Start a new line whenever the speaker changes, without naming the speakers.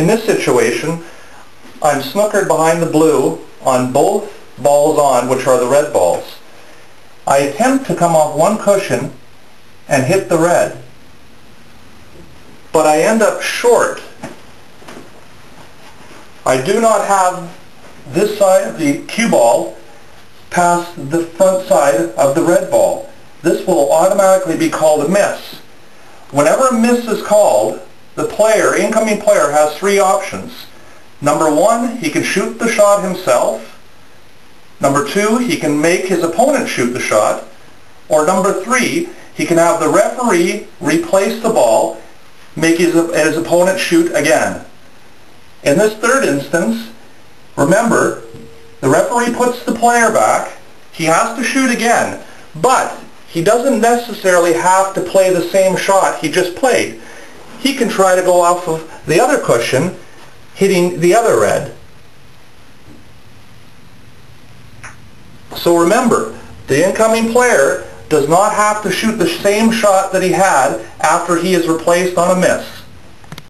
In this situation, I'm snookered behind the blue on both balls on, which are the red balls. I attempt to come off one cushion and hit the red, but I end up short. I do not have this side of the cue ball past the front side of the red ball. This will automatically be called a miss. Whenever a miss is called, the player, incoming player, has three options. Number one, he can shoot the shot himself. Number two, he can make his opponent shoot the shot. Or number three, he can have the referee replace the ball, make his, his opponent shoot again. In this third instance, remember, the referee puts the player back, he has to shoot again, but he doesn't necessarily have to play the same shot he just played. He can try to go off of the other cushion, hitting the other red. So remember, the incoming player does not have to shoot the same shot that he had after he is replaced on a miss.